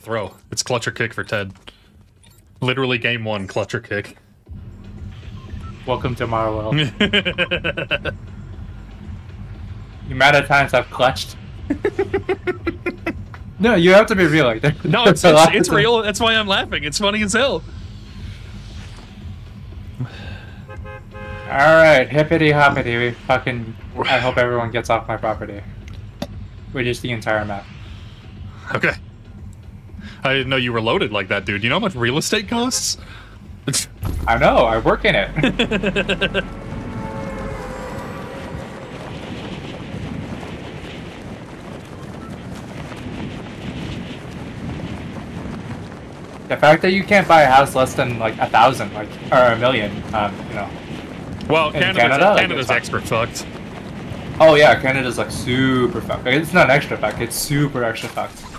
can't throw. It's clutch or kick for Ted. Literally game one, clutch or kick. Welcome to my world. the amount of times I've clutched. no, you have to be real. Like that. No, it's, it's, it's real. That's why I'm laughing. It's funny as hell. All right, hippity hoppity. We fucking. I hope everyone gets off my property. Which is the entire map. Okay. I didn't know you were loaded like that, dude. You know how much real estate costs? I know. I work in it. the fact that you can't buy a house less than like a thousand, like or a million, um, you know. Well, Canada's, Canada, Canada's like, extra fucked. Oh yeah, Canada's like super fucked. Like, it's not extra fucked. It's super extra fucked.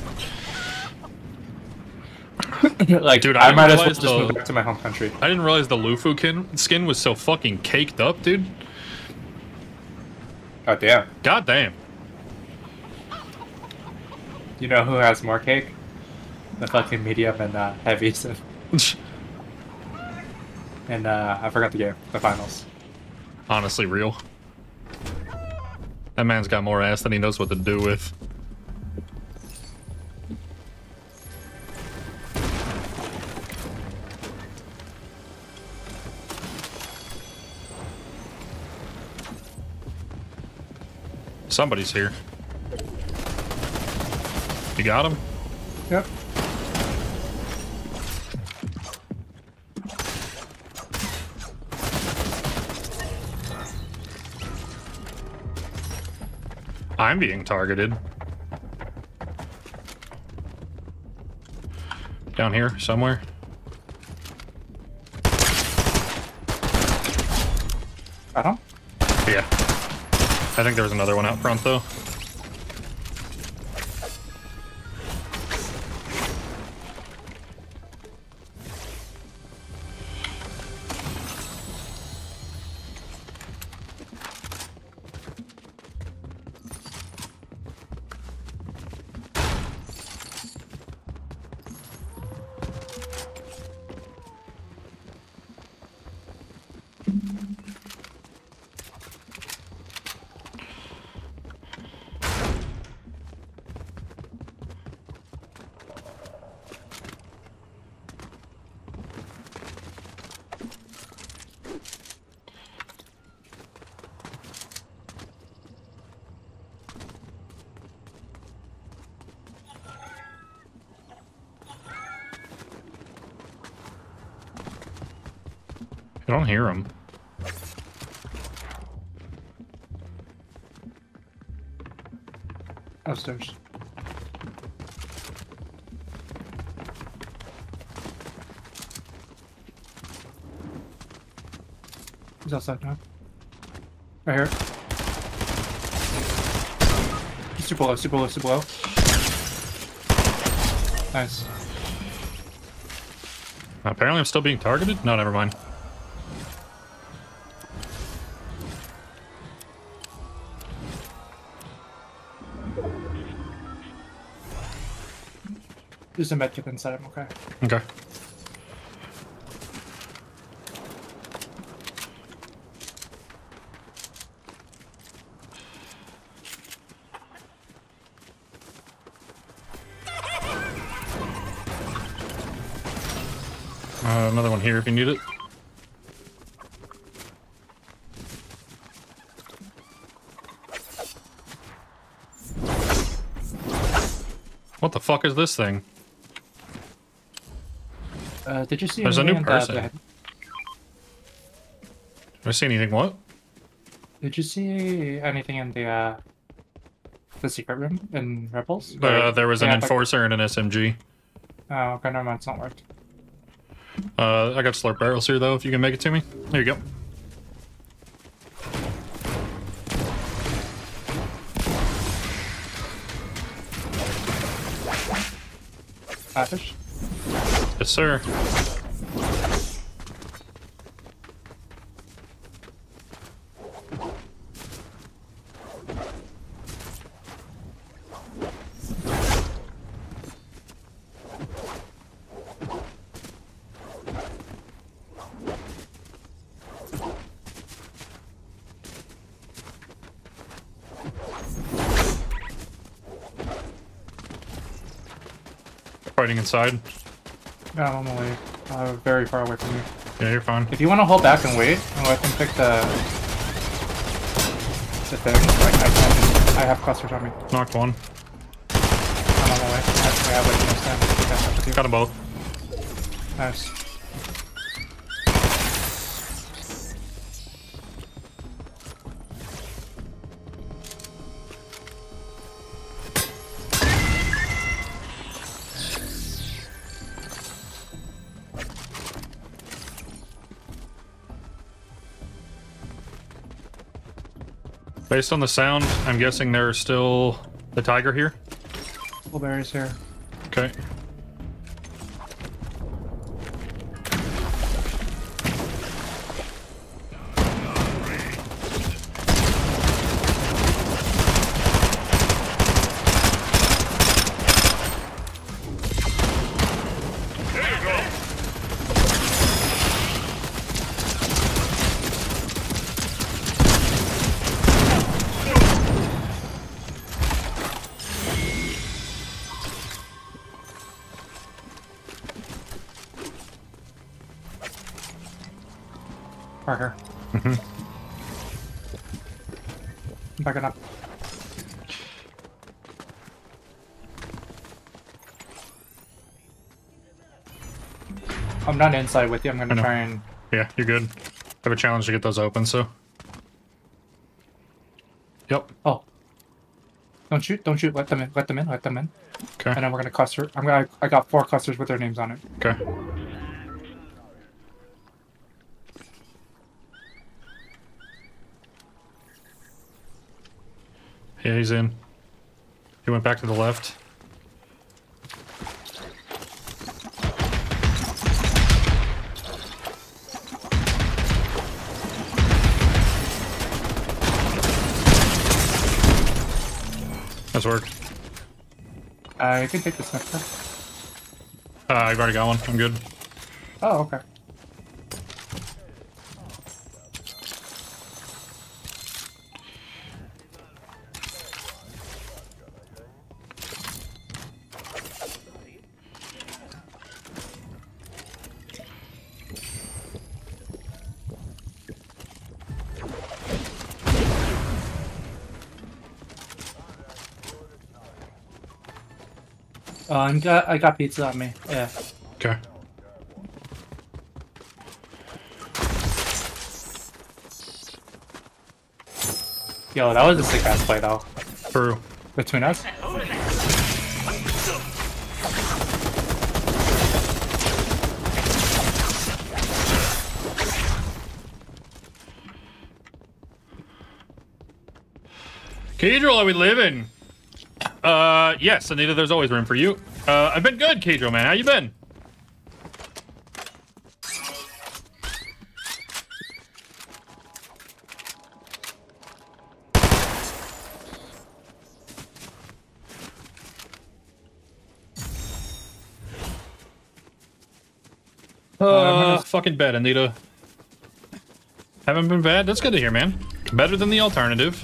like, dude, I, I might as well just the, move back to my home country. I didn't realize the Lufu kin, skin was so fucking caked up, dude. God damn. God damn. You know who has more cake? The fucking medium and uh, heavies. and uh, I forgot the game, the finals. Honestly, real. That man's got more ass than he knows what to do with. Somebody's here. You got him? Yep. I'm being targeted. Down here, somewhere. Don't? Yeah. I think there was another one out front, though. I don't hear him. Upstairs. He's outside now. Right here. He's super low, super low, super low. Nice. Apparently I'm still being targeted? No, never mind. There's a medkit inside okay. Okay. Uh, another one here if you need it. What the fuck is this thing? Uh, did you see? There's a new person. Did I see anything? What? Did you see anything in the uh, the secret room in Rebels? Uh, there was an enforcer and an SMG. Oh, okay, no, it's not worked. Uh, I got slurp barrels here though. If you can make it to me, there you go. Fish sir. Fighting inside. Yeah, I'm on the way. Uh, very far away from you. Yeah, you're fine. If you want to hold back and wait, and let them pick the the thing, like I can, I have clusters on me. Knocked one. I'm on my way. I, I have like no stand. to catch up with you. Got them both. Nice. Based on the sound, I'm guessing there's still the tiger here. Blueberries here. Okay. I'm not inside with you. I'm gonna try and. Yeah, you're good. I have a challenge to get those open, so. Yep. Oh. Don't shoot! Don't shoot! Let them in! Let them in! Let them in! Okay. And then we're gonna cluster. I'm gonna. I got four clusters with their names on it. Okay. Yeah, he's in. He went back to the left. That's work. I can take the snifter. Uh, I've already got one. I'm good. Oh, okay. Uh, I got I got pizza on me. Yeah. Okay. Yo, that was a sick ass play though. True. Between us. Cadril, are we living? Uh, yes, Anita, there's always room for you. Uh, I've been good, Cadril, man. How you been? I'm Uh, gonna- fucking bed, Anita. Haven't been bad. That's good to hear, man. Better than the alternative.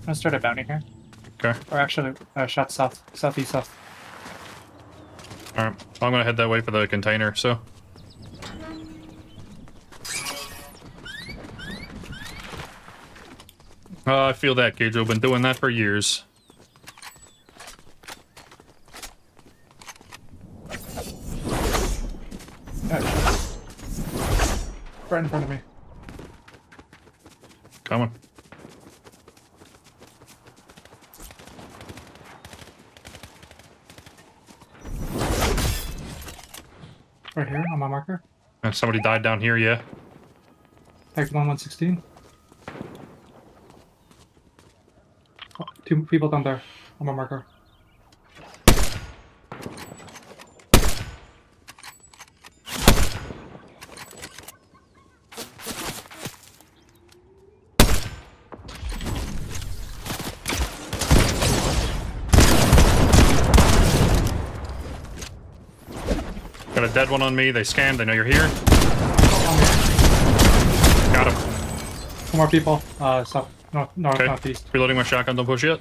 I'm gonna start a bounty here. Okay. Or actually, uh, shot south, southeast south. All right. I'm gonna head that way for the container. So. Uh, I feel that, Cadro. Been doing that for years. Right in front of me. Coming. Right here on my marker. And somebody died down here. Yeah. Tagged one 116. Oh, two people down there on my marker. Got a dead one on me. They scanned. They know you're here. Got him. Two more people. Uh, south, north, north, Okay. northeast. Reloading my shotgun. Don't push yet.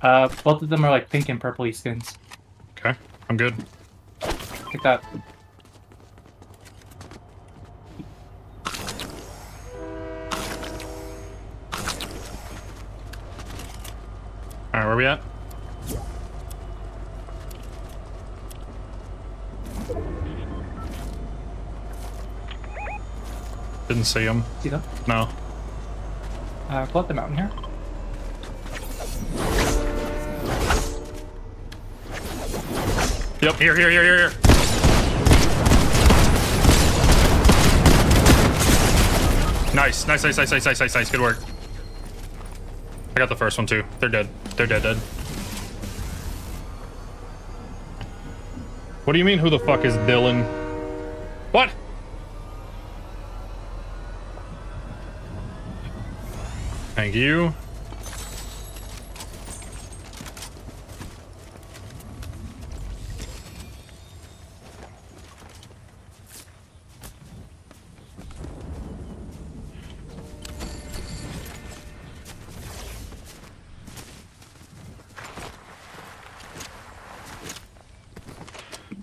Uh, both of them are like pink and purpley skins. Okay, I'm good. Take that. All right, where we at? Didn't see him. See them? No. Uh, up the mountain here. Yep, here, here, here, here, here. Nice, nice, nice, nice, nice, nice, nice, nice. Good work. I got the first one too. They're dead. They're dead, dead. What do you mean, who the fuck is Dylan? Thank you.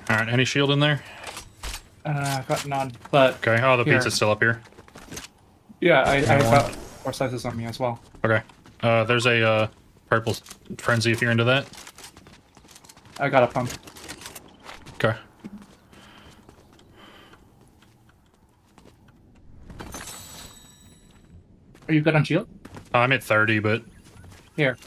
All right, any shield in there? Uh, got none. But Okay. Oh, the Here. pizza's still up here. yeah, I, I got slices on me as well. Okay. Uh, there's a uh, purple frenzy if you're into that. I got a pump. Okay. Are you good on shield? I'm at 30, but here.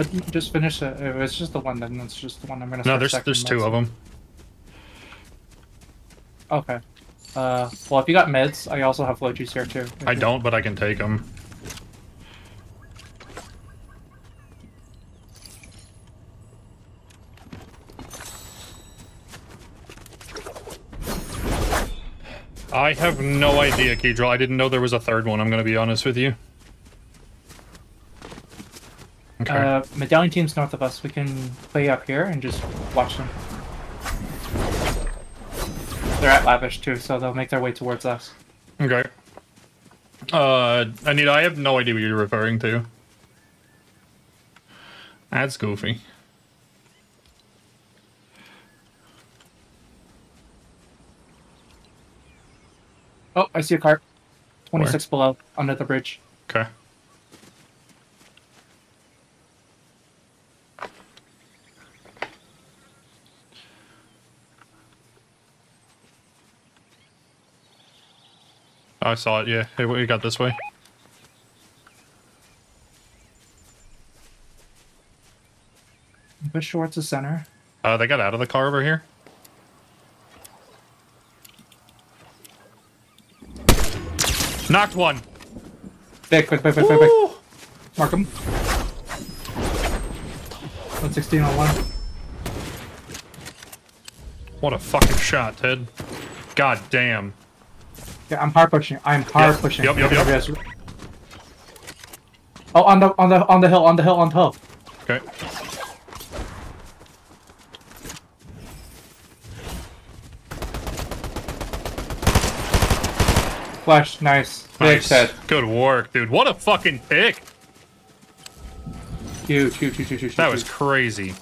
I just finished it. If it's just the one, then it's just the one I'm gonna. No, there's there's two of them. Okay. Uh, well, if you got meds, I also have flow juice here too. I don't, but I can take them. I have no idea, Kedril. I didn't know there was a third one, I'm gonna be honest with you. Okay. Uh, medallion team's north of us. We can play up here and just watch them. They're at lavish too, so they'll make their way towards us. Okay. Uh, Anita, I have no idea what you're referring to. That's goofy. Oh, I see a cart. 26 below, under the bridge. Okay. I saw it, yeah. Hey, we got this way. Push towards the center. Uh, they got out of the car over here. Knocked one. Quick, quick, quick, quick, quick, quick. Mark him. 116 on one. What a fucking shot, Ted. God damn. Yeah, I'm hard pushing. I'm hard Yep, pushing. yep, yep, yep. Yes. Oh, on the on the on the hill, on the hill, on the hill. Okay. Flash, nice. Big Nice. set. Good work, dude. What a fucking pick. Huge, huge, huge, huge, huge. That was crazy.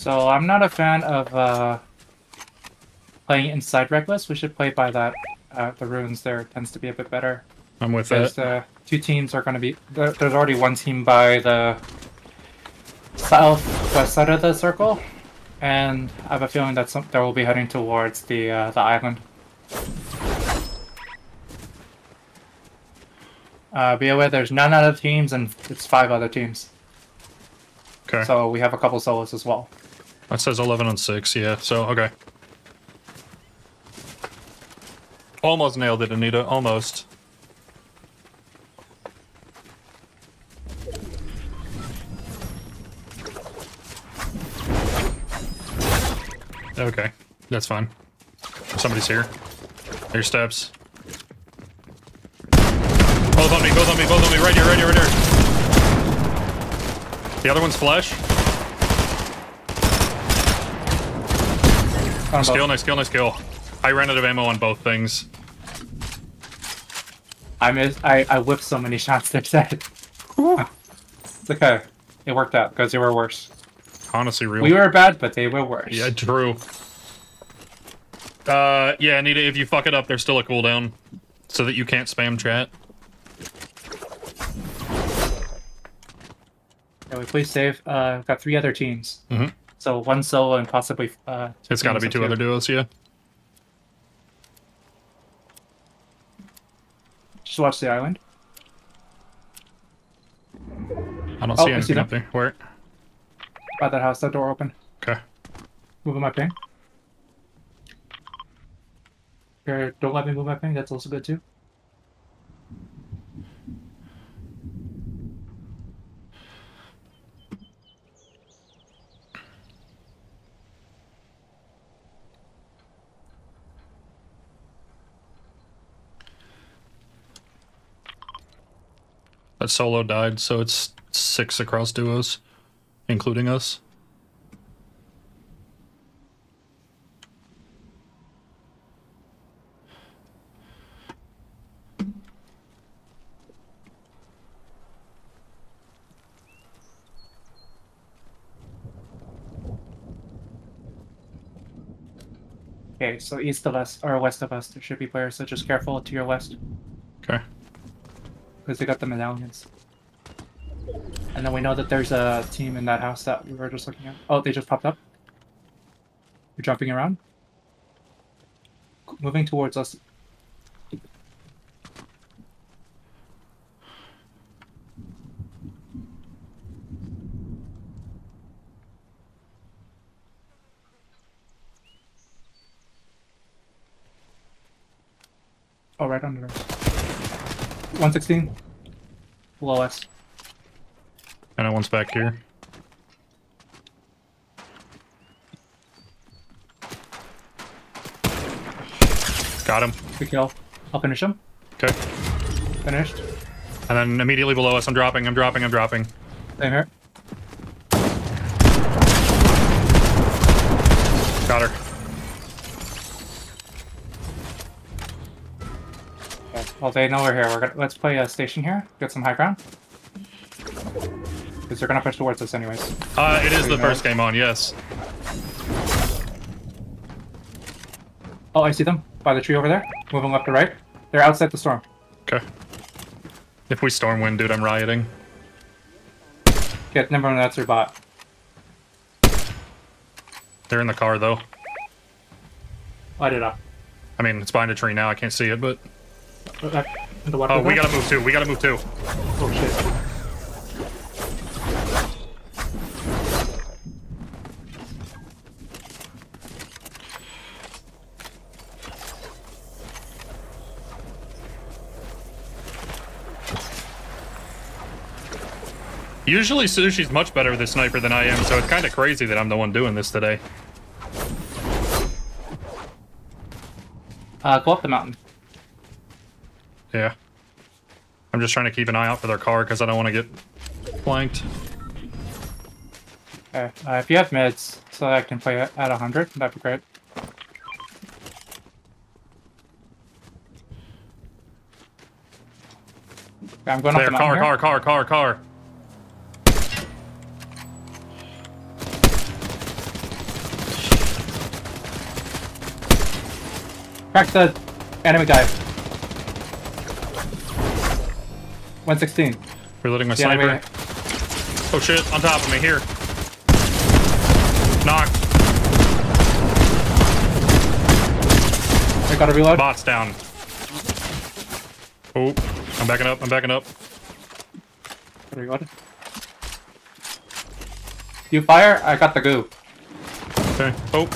So I'm not a fan of uh, playing inside Reckless. We should play by that. Uh, the ruins there tends to be a bit better. I'm with that. the two teams are going to be. There, there's already one team by the southwest side of the circle, and I have a feeling that some, they will be heading towards the uh, the island. Uh, be aware, there's nine other teams, and it's five other teams. Okay. So we have a couple solos as well. That says 11 on 6, yeah. So, okay. Almost nailed it, Anita. Almost. Okay. That's fine. Somebody's here. Your steps. Both on me, both on me, both on me. Right here, right here, right here. The other one's flesh. Nice both. kill, nice kill, nice kill. I ran out of ammo on both things. I missed. I I whipped so many shots. They're it's okay. It worked out because they were worse. Honestly, real. We were bad, but they were worse. Yeah, true. Uh, yeah, Anita, if you fuck it up, there's still a cooldown. So that you can't spam chat. Yeah, we please save? Uh, we've got three other teams. Mhm. So one solo and possibly. Uh, It's gotta be teams of two other duos, yeah. Just watch the island. I don't Oh, see I see anything up there. Where? By that house, that door open. Okay. Moving my ping. Here, don't let me move my ping. That's also good too. That solo died, so it's six across duos, including us. Okay, so east of us or west of us, there should be players. So just careful to your west Okay. Because they got the medallions. And then we know that there's a team in that house that we were just looking at. Oh, they just popped up. You're jumping around. Moving towards us. Oh, right under us. 116. Below us. And that one's back here. Got him. Good kill. I'll finish him. Okay. Finished. And then immediately below us, I'm dropping, I'm dropping, I'm dropping. Same here. Got her. Well, they know we're here. We're gonna let's play a station here. Get some high ground. Because they're gonna push towards us anyways. Uh, it is the Pretty first game on, yes. Oh, I see them by the tree over there. Moving left to right. They're outside the storm. Okay. If we storm win, dude, I'm rioting. Get never mind. That's your bot. They're in the car, though. Light it up. I mean, it's behind a tree now, I can't see it, but... Uh, the water Oh, we gotta move too, we gotta move too. Oh shit. Usually Sushi's much better with a sniper than I am, so it's kind of crazy that I'm the one doing this today. Uh, go up the mountain. Yeah. I'm just trying to keep an eye out for their car because I don't want to get flanked. Okay. Uh, if you have mids, so I can play at at 100, that'd be great. Okay, I'm going up There, the car, car, car, car, car. Crack the enemy guy. 116. Reloading my enemy- sniper. Oh shit, on top of me, here. Knocked. I gotta reload. Bots down. Oh, I'm backing up, I'm backing up. Reload. You fire, I got the goo. Okay. Oh,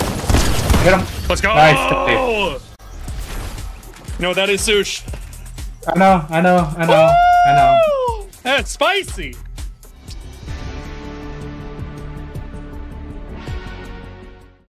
Hit him. let's go! Nice. No, that is sush. I know, I know, I know, I know. That's spicy.